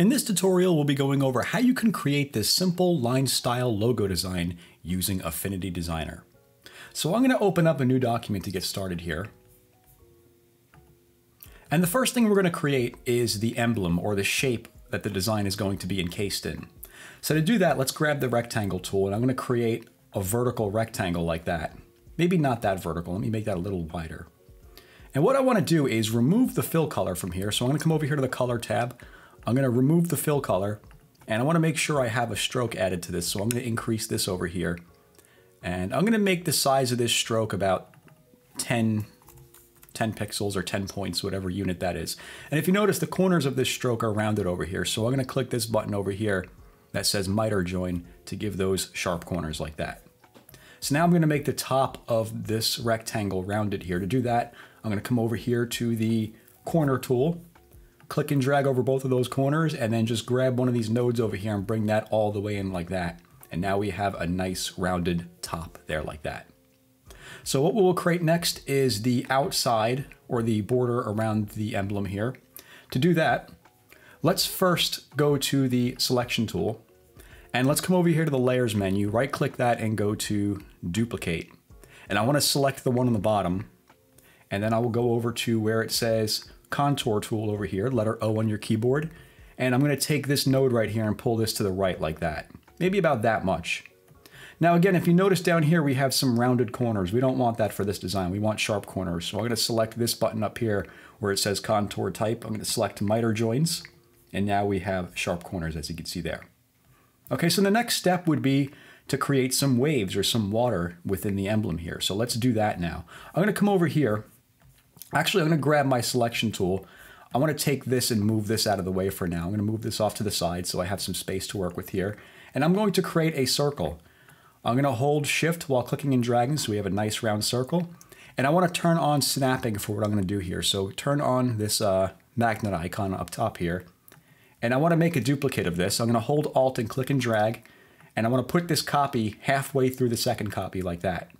In this tutorial, we'll be going over how you can create this simple line style logo design using Affinity Designer. So I'm going to open up a new document to get started here. And the first thing we're going to create is the emblem or the shape that the design is going to be encased in. So to do that, let's grab the rectangle tool and I'm going to create a vertical rectangle like that. Maybe not that vertical, let me make that a little wider. And what I want to do is remove the fill color from here. So I'm going to come over here to the color tab. I'm going to remove the fill color and I want to make sure I have a stroke added to this. So I'm going to increase this over here. And I'm going to make the size of this stroke about 10, 10 pixels or 10 points, whatever unit that is. And if you notice, the corners of this stroke are rounded over here. So I'm going to click this button over here that says miter join to give those sharp corners like that. So now I'm going to make the top of this rectangle rounded here. To do that, I'm going to come over here to the corner tool click and drag over both of those corners and then just grab one of these nodes over here and bring that all the way in like that. And now we have a nice rounded top there like that. So what we'll create next is the outside or the border around the emblem here. To do that, let's first go to the selection tool and let's come over here to the layers menu, right click that and go to duplicate. And I wanna select the one on the bottom and then I will go over to where it says contour tool over here, letter O on your keyboard, and I'm gonna take this node right here and pull this to the right like that. Maybe about that much. Now again, if you notice down here, we have some rounded corners. We don't want that for this design. We want sharp corners. So I'm gonna select this button up here where it says contour type. I'm gonna select miter joins, and now we have sharp corners as you can see there. Okay, so the next step would be to create some waves or some water within the emblem here. So let's do that now. I'm gonna come over here Actually, I'm going to grab my selection tool. I want to take this and move this out of the way for now. I'm going to move this off to the side so I have some space to work with here. And I'm going to create a circle. I'm going to hold shift while clicking and dragging so we have a nice round circle. And I want to turn on snapping for what I'm going to do here. So turn on this uh, magnet icon up top here. And I want to make a duplicate of this. I'm going to hold Alt and click and drag. And I want to put this copy halfway through the second copy like that.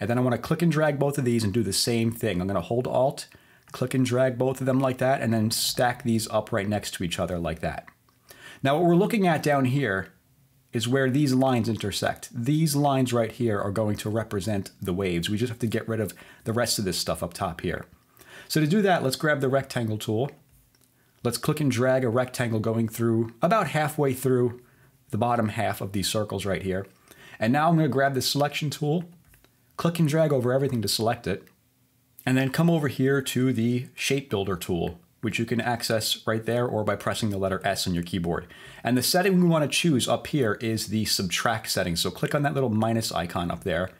And then I want to click and drag both of these and do the same thing. I'm going to hold Alt, click and drag both of them like that, and then stack these up right next to each other like that. Now what we're looking at down here is where these lines intersect. These lines right here are going to represent the waves. We just have to get rid of the rest of this stuff up top here. So to do that, let's grab the rectangle tool. Let's click and drag a rectangle going through about halfway through the bottom half of these circles right here. And now I'm going to grab the selection tool click and drag over everything to select it, and then come over here to the Shape Builder tool, which you can access right there or by pressing the letter S on your keyboard. And the setting we want to choose up here is the subtract setting. So click on that little minus icon up there.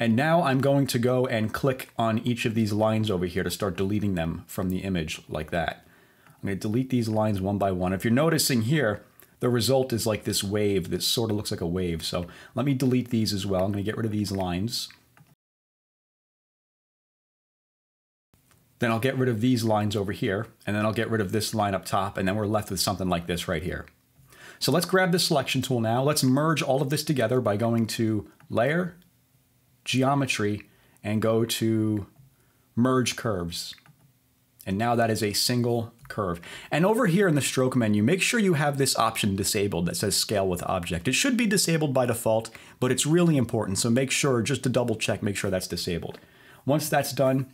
And now I'm going to go and click on each of these lines over here to start deleting them from the image like that. I'm going to delete these lines one by one. If you're noticing here, the result is like this wave that sort of looks like a wave. So let me delete these as well. I'm going to get rid of these lines. Then I'll get rid of these lines over here, and then I'll get rid of this line up top, and then we're left with something like this right here. So let's grab the selection tool now. Let's merge all of this together by going to Layer, Geometry, and go to Merge Curves. And now that is a single curve. And over here in the stroke menu, make sure you have this option disabled that says scale with object. It should be disabled by default, but it's really important. So make sure, just to double check, make sure that's disabled. Once that's done,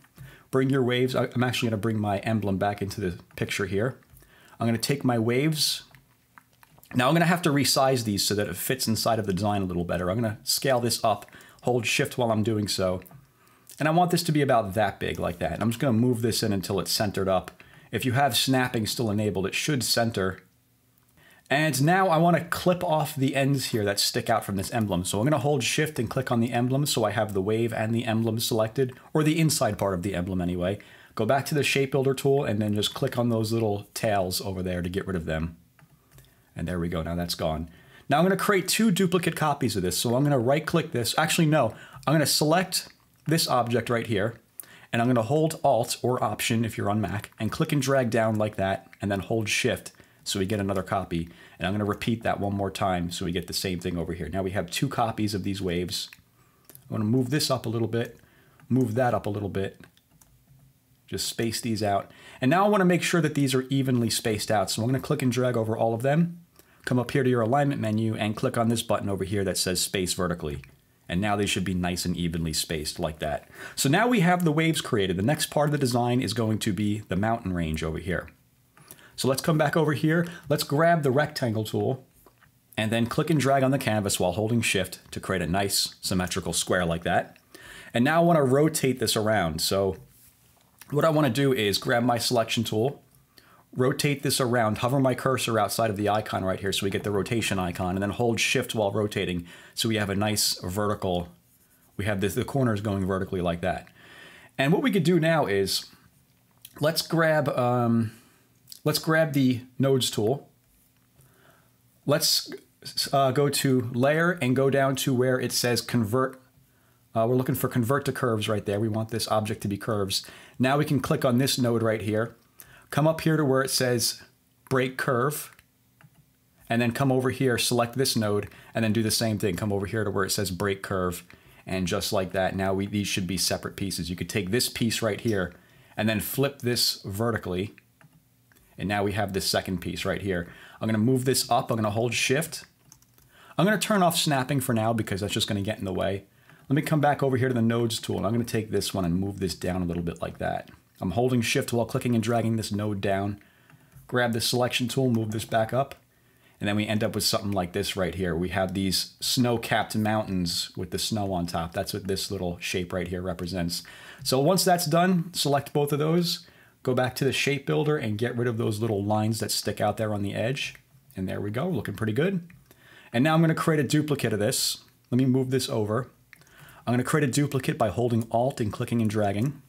bring your waves. I'm actually going to bring my emblem back into the picture here. I'm going to take my waves. Now I'm going to have to resize these so that it fits inside of the design a little better. I'm going to scale this up, hold shift while I'm doing so. And I want this to be about that big like that. And I'm just going to move this in until it's centered up. If you have snapping still enabled, it should center and now I want to clip off the ends here that stick out from this emblem. So I'm going to hold shift and click on the emblem so I have the wave and the emblem selected, or the inside part of the emblem anyway. Go back to the shape builder tool and then just click on those little tails over there to get rid of them. And there we go, now that's gone. Now I'm going to create two duplicate copies of this. So I'm going to right click this. Actually, no, I'm going to select this object right here and I'm going to hold Alt or Option if you're on Mac and click and drag down like that and then hold Shift so we get another copy. And I'm going to repeat that one more time so we get the same thing over here. Now we have two copies of these waves. I'm going to move this up a little bit, move that up a little bit, Just space these out. And now I want to make sure that these are evenly spaced out. So I'm going to click and drag over all of them. Come up here to your alignment menu and click on this button over here that says space vertically. And now they should be nice and evenly spaced like that. So now we have the waves created. The next part of the design is going to be the mountain range over here. So let's come back over here. Let's grab the rectangle tool and then click and drag on the canvas while holding shift to create a nice symmetrical square like that. And now I want to rotate this around. So what I want to do is grab my selection tool, rotate this around, hover my cursor outside of the icon right here so we get the rotation icon, and then hold shift while rotating so we have a nice vertical, we have this, the corners going vertically like that. And what we could do now is, let's grab, um, let's grab the nodes tool. Let's uh, go to layer and go down to where it says convert uh, we're looking for convert to curves right there. We want this object to be curves. Now we can click on this node right here, come up here to where it says break curve, and then come over here, select this node, and then do the same thing. Come over here to where it says break curve, and just like that, now we, these should be separate pieces. You could take this piece right here, and then flip this vertically, and now we have this second piece right here. I'm gonna move this up, I'm gonna hold shift. I'm gonna turn off snapping for now because that's just gonna get in the way. Let me come back over here to the nodes tool and I'm going to take this one and move this down a little bit like that. I'm holding shift while clicking and dragging this node down. Grab the selection tool, move this back up, and then we end up with something like this right here. We have these snow-capped mountains with the snow on top. That's what this little shape right here represents. So once that's done, select both of those, go back to the shape builder and get rid of those little lines that stick out there on the edge. And there we go, looking pretty good. And now I'm gonna create a duplicate of this. Let me move this over. I'm going to create a duplicate by holding Alt and clicking and dragging.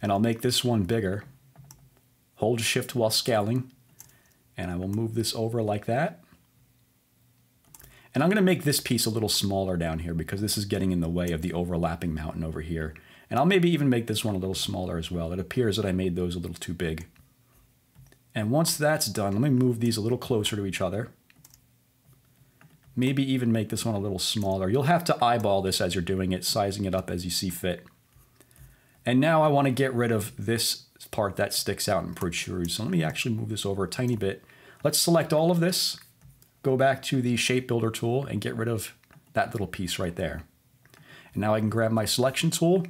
And I'll make this one bigger. Hold Shift while scaling. And I will move this over like that. And I'm going to make this piece a little smaller down here because this is getting in the way of the overlapping mountain over here. And I'll maybe even make this one a little smaller as well. It appears that I made those a little too big. And once that's done, let me move these a little closer to each other. Maybe even make this one a little smaller. You'll have to eyeball this as you're doing it, sizing it up as you see fit. And now I want to get rid of this part that sticks out and protrudes. So let me actually move this over a tiny bit. Let's select all of this, go back to the shape builder tool and get rid of that little piece right there. And now I can grab my selection tool,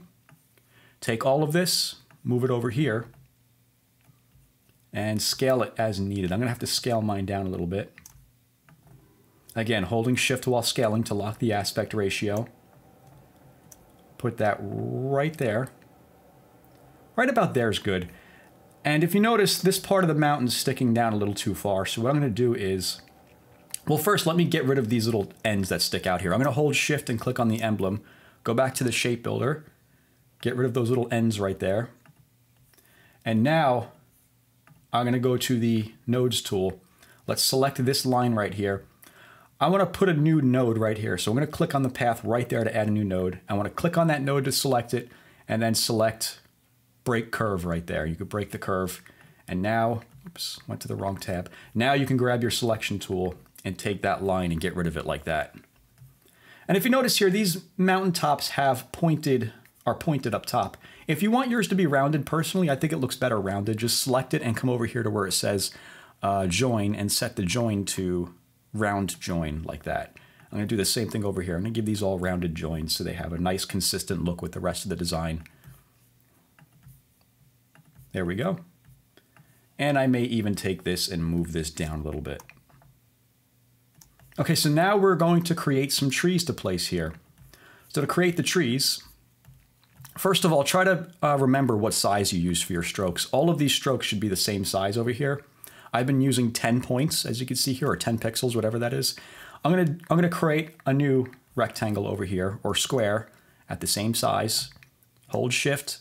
take all of this, move it over here, and scale it as needed. I'm to have to scale mine down a little bit. Again, holding shift while scaling to lock the aspect ratio. Put that right there. Right about there is good. And if you notice, this part of the mountain's sticking down a little too far. So what I'm going to do is, well, first let me get rid of these little ends that stick out here. I'm going to hold shift and click on the emblem. Go back to the shape builder. Get rid of those little ends right there. And now I'm going to go to the nodes tool. Let's select this line right here. I want to put a new node right here. So I'm going to click on the path right there to add a new node. I want to click on that node to select it and then select break curve right there. You could break the curve. And now, oops, went to the wrong tab. Now you can grab your selection tool and take that line and get rid of it like that. And if you notice here, these mountaintops have pointed, are pointed up top. If you want yours to be rounded personally, I think it looks better rounded. Just select it and come over here to where it says uh, join and set the join to round join like that. I'm going to do the same thing over here. I'm to give these all rounded joins so they have a nice consistent look with the rest of the design. There we go. And I may even take this and move this down a little bit. Okay, so now we're going to create some trees to place here. So to create the trees, first of all, try to uh, remember what size you use for your strokes. All of these strokes should be the same size over here. I've been using 10 points, as you can see here, or 10 pixels, whatever that is. I'm gonna, I'm gonna create a new rectangle over here, or square, at the same size. Hold shift.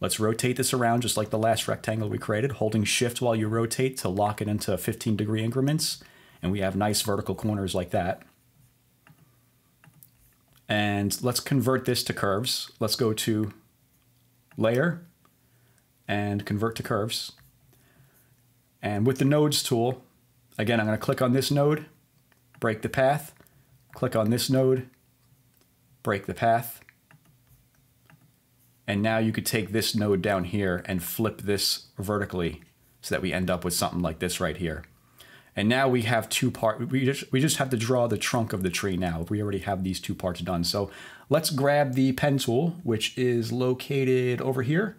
Let's rotate this around just like the last rectangle we created, holding shift while you rotate to lock it into 15 degree increments. And we have nice vertical corners like that. And let's convert this to curves. Let's go to layer and convert to curves. And with the nodes tool, again, I'm going to click on this node, break the path, click on this node, break the path. And now you could take this node down here and flip this vertically so that we end up with something like this right here. And now we have two parts. We just we just have to draw the trunk of the tree now. We already have these two parts done. So let's grab the pen tool, which is located over here,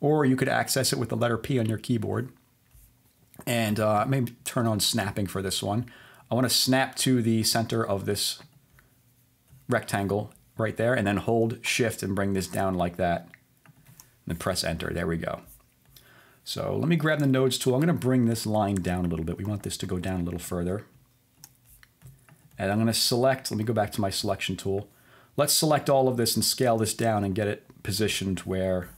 or you could access it with the letter P on your keyboard. And uh, maybe turn on snapping for this one. I want to snap to the center of this rectangle right there, and then hold Shift and bring this down like that. And then press Enter. There we go. So let me grab the nodes tool. I'm going to bring this line down a little bit. We want this to go down a little further. And I'm going to select, let me go back to my selection tool. Let's select all of this and scale this down and get it positioned where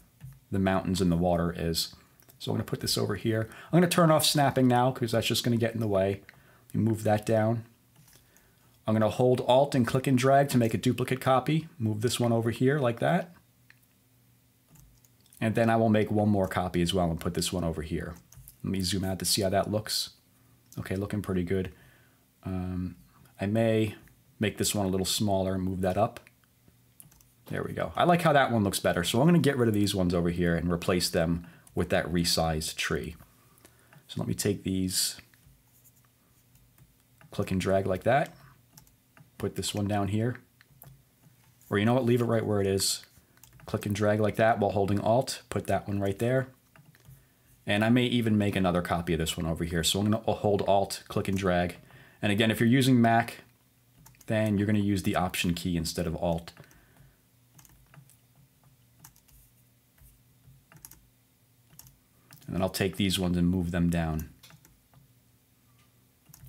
the mountains and the water is. So I'm going to put this over here. I'm going to turn off snapping now because that's just going to get in the way. move that down. I'm going to hold Alt and click and drag to make a duplicate copy. Move this one over here like that. And then I will make one more copy as well and put this one over here. Let me zoom out to see how that looks. Okay, looking pretty good. Um, I may make this one a little smaller and move that up. There we go. I like how that one looks better. So I'm going to get rid of these ones over here and replace them with that resized tree. So let me take these, click and drag like that. Put this one down here. Or you know what, leave it right where it is. Click and drag like that while holding Alt. Put that one right there. And I may even make another copy of this one over here. So I'm going to hold Alt, click and drag. And again, if you're using Mac, then you're going to use the Option key instead of Alt. And then I'll take these ones and move them down.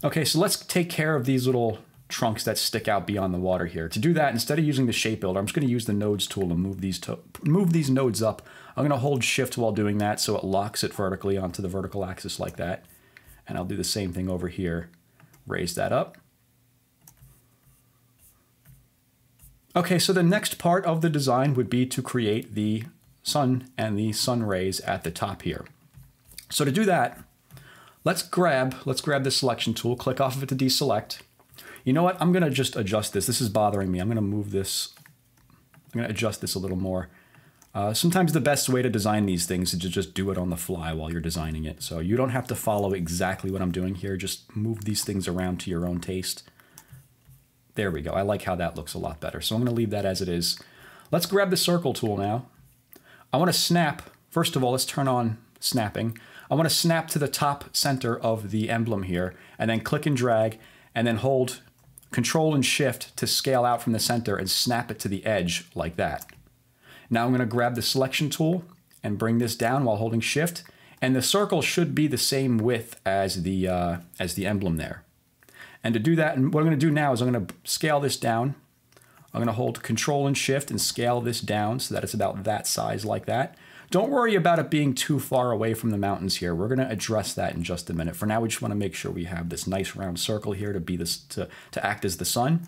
Okay, so let's take care of these little trunks that stick out beyond the water here. To do that, instead of using the shape builder, I'm just going to use the nodes tool to move these to move these nodes up. I'm going to hold shift while doing that so it locks it vertically onto the vertical axis like that. And I'll do the same thing over here. Raise that up. Okay, so the next part of the design would be to create the sun and the sun rays at the top here. So to do that, let's grab, let's grab the selection tool, click off of it to deselect, you know what? I'm going to just adjust this. This is bothering me. I'm going to move this. I'm going to adjust this a little more. Uh, sometimes the best way to design these things is to just do it on the fly while you're designing it. So you don't have to follow exactly what I'm doing here. Just move these things around to your own taste. There we go. I like how that looks a lot better. So I'm going to leave that as it is. Let's grab the circle tool now. I want to snap. First of all, let's turn on snapping. I want to snap to the top center of the emblem here and then click and drag and then hold Control and Shift to scale out from the center and snap it to the edge like that. Now I'm going to grab the selection tool and bring this down while holding Shift, and the circle should be the same width as the, uh, as the emblem there. And to do that, what I'm going to do now is I'm going to scale this down. I'm going to hold Control and Shift and scale this down so that it's about that size like that. Don't worry about it being too far away from the mountains here. We're going to address that in just a minute. For now, we just want to make sure we have this nice round circle here to be this to, to act as the sun.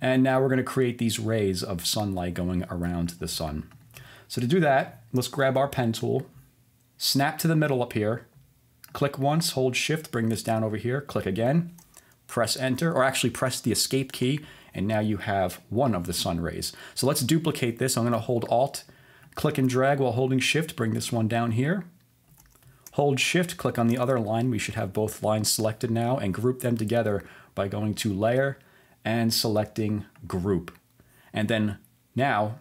And now we're going to create these rays of sunlight going around the sun. So to do that, let's grab our pen tool, snap to the middle up here, click once, hold shift, bring this down over here, click again, press enter, or actually press the escape key, and now you have one of the sun rays. So let's duplicate this. I'm going to hold alt Click and drag while holding shift, bring this one down here. Hold shift, click on the other line. We should have both lines selected now and group them together by going to layer and selecting group. And then now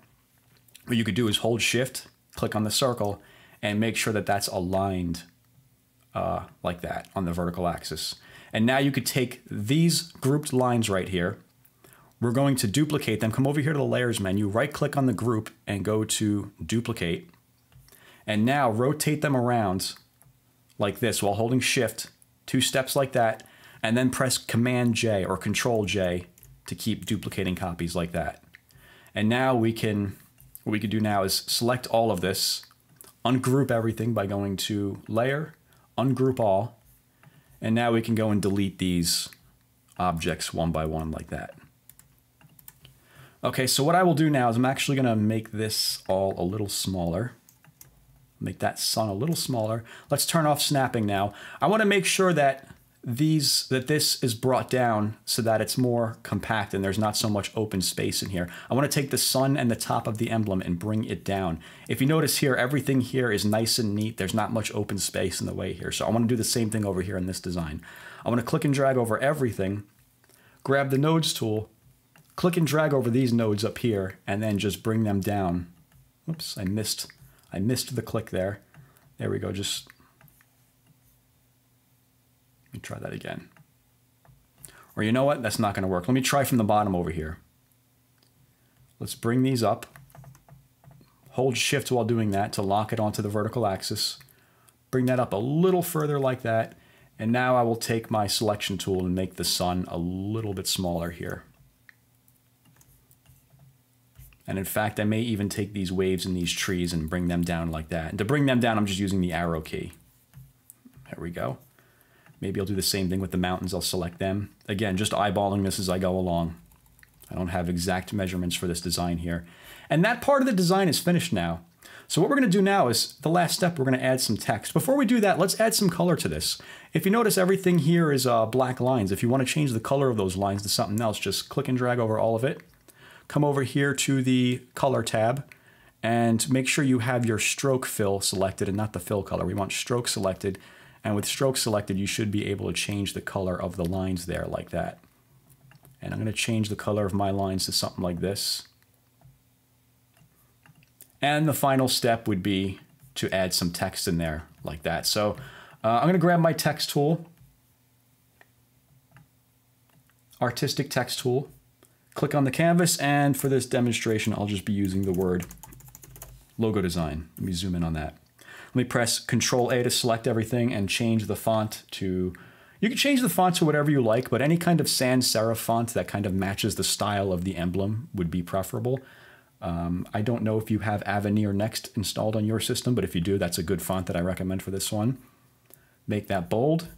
what you could do is hold shift, click on the circle and make sure that that's aligned uh, like that on the vertical axis. And now you could take these grouped lines right here we're going to duplicate them. Come over here to the layers menu, right click on the group and go to duplicate. And now rotate them around like this while holding shift, two steps like that, and then press Command J or Control J to keep duplicating copies like that. And now we can, what we can do now is select all of this, ungroup everything by going to Layer, Ungroup All, and now we can go and delete these objects one by one like that. Okay, so what I will do now is I'm actually going to make this all a little smaller. Make that sun a little smaller. Let's turn off snapping now. I want to make sure that these that this is brought down so that it's more compact and there's not so much open space in here. I want to take the sun and the top of the emblem and bring it down. If you notice here, everything here is nice and neat. There's not much open space in the way here. So I want to do the same thing over here in this design. I want to click and drag over everything, grab the nodes tool, click and drag over these nodes up here, and then just bring them down. Oops, I missed, I missed the click there. There we go, just let me try that again. Or you know what? That's not going to work. Let me try from the bottom over here. Let's bring these up. Hold shift while doing that to lock it onto the vertical axis. Bring that up a little further like that. And now I will take my selection tool and make the sun a little bit smaller here. And in fact, I may even take these waves in these trees and bring them down like that. And to bring them down, I'm just using the arrow key. There we go. Maybe I'll do the same thing with the mountains. I'll select them. Again, just eyeballing this as I go along. I don't have exact measurements for this design here. And that part of the design is finished now. So what we're going to do now is the last step, we're going to add some text. Before we do that, let's add some color to this. If you notice, everything here is uh, black lines. If you want to change the color of those lines to something else, just click and drag over all of it. Come over here to the color tab and make sure you have your stroke fill selected and not the fill color. We want stroke selected and with stroke selected, you should be able to change the color of the lines there like that. And I'm going to change the color of my lines to something like this. And the final step would be to add some text in there like that. So uh, I'm going to grab my text tool, artistic text tool, click on the canvas, and for this demonstration, I'll just be using the word logo design. Let me zoom in on that. Let me press Control A to select everything and change the font to, you can change the font to whatever you like, but any kind of sans serif font that kind of matches the style of the emblem would be preferable. Um, I don't know if you have Avenir Next installed on your system, but if you do, that's a good font that I recommend for this one. Make that bold.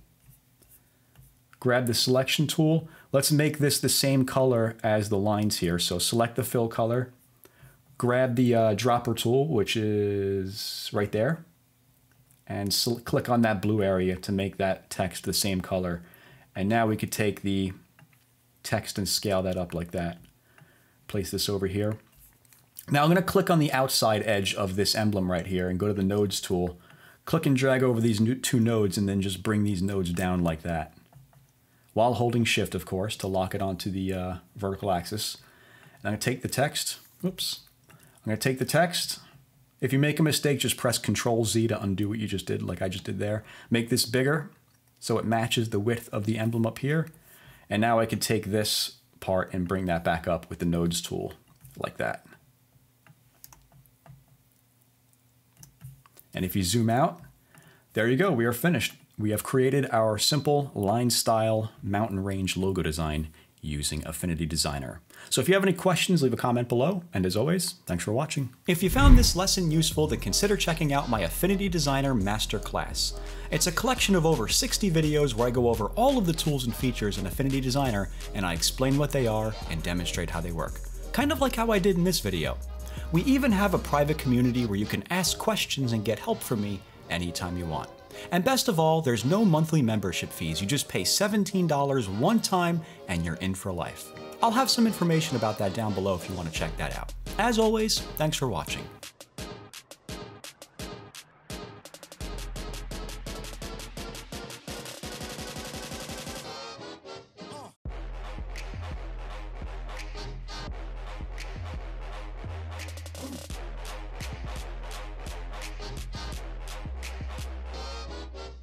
Grab the selection tool. Let's make this the same color as the lines here. So select the fill color. Grab the uh, dropper tool, which is right there and click on that blue area to make that text the same color. And now we could take the text and scale that up like that. Place this over here. Now I'm going to click on the outside edge of this emblem right here and go to the nodes tool. Click and drag over these two nodes and then just bring these nodes down like that. While holding shift, of course, to lock it onto the uh, vertical axis. And I'm to take the text. Oops. I'm to take the text if you make a mistake, just press Control Z to undo what you just did, like I just did there. Make this bigger so it matches the width of the emblem up here. And now I could take this part and bring that back up with the nodes tool, like that. And if you zoom out, there you go, we are finished. We have created our simple line style mountain range logo design using Affinity Designer. So if you have any questions, leave a comment below. And as always, thanks for watching. If you found this lesson useful, then consider checking out my Affinity Designer Masterclass. It's a collection of over 60 videos where I go over all of the tools and features in Affinity Designer, and I explain what they are and demonstrate how they work. Kind of like how I did in this video. We even have a private community where you can ask questions and get help from me anytime you want. And best of all, there's no monthly membership fees. You just pay $17 one time and you're in for life. I'll have some information about that down below if you want to check that out. As always, thanks for watching.